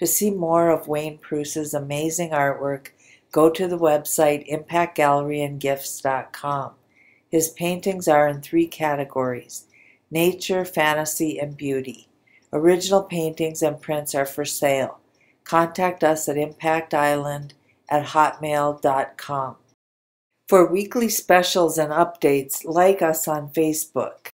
To see more of Wayne Pruse's amazing artwork, go to the website impactgalleryandgifts.com. His paintings are in three categories nature, fantasy, and beauty. Original paintings and prints are for sale. Contact us at impactisland at hotmail.com. For weekly specials and updates, like us on Facebook.